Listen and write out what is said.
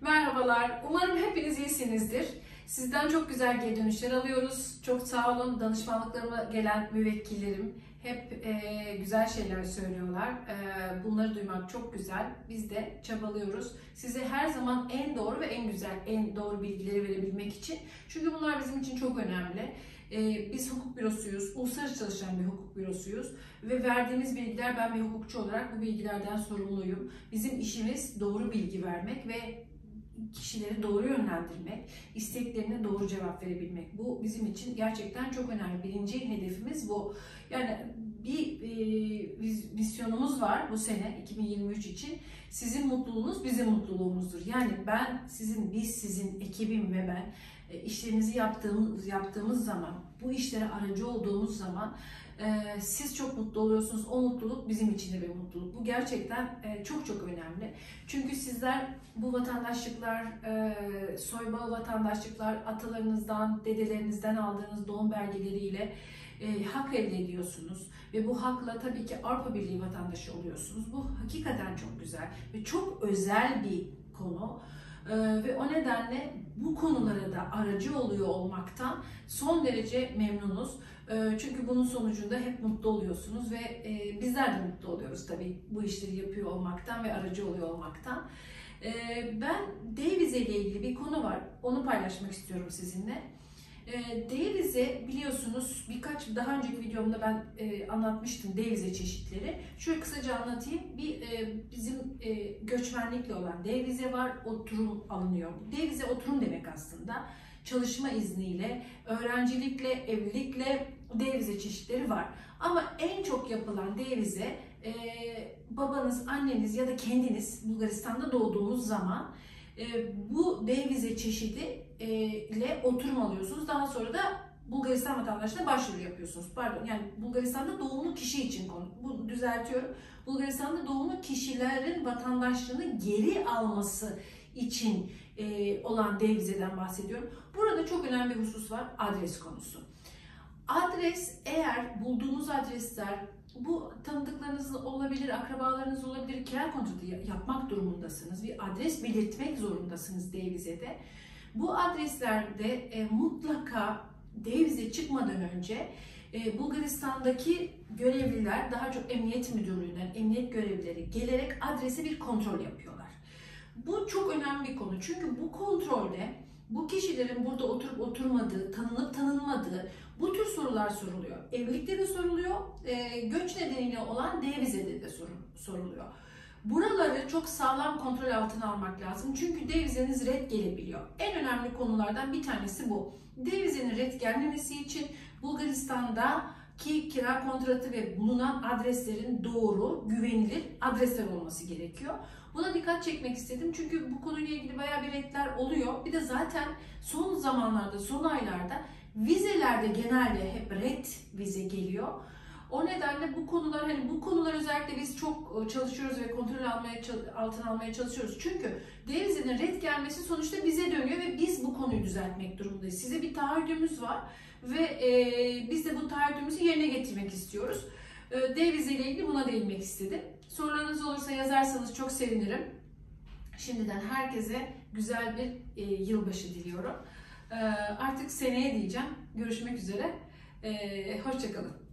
Merhabalar. Umarım hepiniz iyisinizdir. Sizden çok güzel geri dönüşler alıyoruz. Çok sağ olun. Danışmanlıklarıma gelen müvekkillerim hep e, güzel şeyler söylüyorlar. E, bunları duymak çok güzel. Biz de çabalıyoruz. Size her zaman en doğru ve en güzel, en doğru bilgileri verebilmek için. Çünkü bunlar bizim için çok önemli. E, biz hukuk bürosuyuz, uluslararası çalışan bir hukuk bürosuyuz ve verdiğimiz bilgiler, ben bir hukukçu olarak bu bilgilerden sorumluyum. Bizim işimiz doğru bilgi vermek ve kişileri doğru yönlendirmek, isteklerine doğru cevap verebilmek. Bu bizim için gerçekten çok önemli. Birinci hedefimiz bu. Yani bir e, viz- vizyonumuz var bu sene 2023 için. Sizin mutluluğunuz bizim mutluluğumuzdur. Yani ben sizin, biz sizin, ekibim ve ben e, işlerinizi yaptığımız, yaptığımız zaman, bu işlere aracı olduğumuz zaman e, siz çok mutlu oluyorsunuz. O mutluluk bizim için de bir mutluluk. Bu gerçekten e, çok çok önemli. Çünkü sizler bu vatandaşlıklar, e, soybağı vatandaşlıklar atalarınızdan, dedelerinizden aldığınız doğum belgeleriyle e, hak elde ediyorsunuz. Ve bu hakla tabii ki Avrupa Birliği vatandaşı oluyorsunuz. Bu hakikaten çok güzel ve çok özel bir konu. Ee, ve o nedenle bu konulara da aracı oluyor olmaktan son derece memnunuz. Ee, çünkü bunun sonucunda hep mutlu oluyorsunuz ve e, bizler de mutlu oluyoruz tabii bu işleri yapıyor olmaktan ve aracı oluyor olmaktan. Ee, ben D-vize ile ilgili bir konu var. Onu paylaşmak istiyorum sizinle. E, D-vize biliyorsunuz birkaç daha önceki videomda ben e, anlatmıştım D-vize çeşitleri. Şöyle kısaca anlatayım. Bir e, bizim e, göçmenlikle olan D-vize var. Oturum alınıyor. D-vize oturum demek aslında. Çalışma izniyle, öğrencilikle, evlilikle D-vize çeşitleri var. Ama en çok yapılan D-vize e, babanız, anneniz ya da kendiniz Bulgaristan'da doğduğunuz zaman e, bu D-vize çeşidi e, ile oturum alıyorsunuz. Daha sonra da Bulgaristan vatandaşlığına başvuru yapıyorsunuz. Pardon yani Bulgaristan'da doğumlu kişi için konu. Bu düzeltiyorum. Bulgaristan'da doğumlu kişilerin vatandaşlığını geri alması için e, olan D-vizeden bahsediyorum. Burada çok önemli bir husus var. Adres konusu. Adres eğer bulduğunuz adresler bu tanıdıklarınız olabilir, akrabalarınız olabilir, kira kontratı ya- yapmak durumundasınız. Bir adres belirtmek zorundasınız D-vizede. Bu adreslerde e, mutlaka D-vize çıkmadan önce e, Bulgaristan'daki görevliler, daha çok emniyet müdürlüğünden emniyet görevlileri gelerek adrese bir kontrol yapıyorlar. Bu çok önemli bir konu. Çünkü bu kontrolde bu kişilerin burada oturup oturmadığı, tanınıp tanınmadığı bu tür sorular soruluyor. Evlilikte de soruluyor, e, göç nedeniyle olan D-vizede de sorun- soruluyor. Buraları çok sağlam kontrol altına almak lazım. Çünkü D-vizeniz red gelebiliyor. En önemli konulardan bir tanesi bu. D-vizenin red gelmemesi için Bulgaristan'da ki kira kontratı ve bulunan adreslerin doğru, güvenilir adresler olması gerekiyor. Buna dikkat çekmek istedim çünkü bu konuyla ilgili bayağı bir redler oluyor. Bir de zaten son zamanlarda, son aylarda vizelerde genelde hep red vize geliyor. O nedenle bu konular hani bu konular özellikle biz çok e, çalışıyoruz ve kontrol almaya altına almaya çalışıyoruz. Çünkü D-vizenin red gelmesi sonuçta bize dönüyor ve biz bu konuyu düzeltmek durumundayız. Size bir taahhüdümüz var ve e, biz de bu taahhüdümüzü yerine getirmek istiyoruz. E, D-vize ile ilgili buna değinmek istedim. Sorularınız olursa yazarsanız çok sevinirim. Şimdiden herkese güzel bir e, yılbaşı diliyorum. E, artık seneye diyeceğim. Görüşmek üzere. E, hoşçakalın.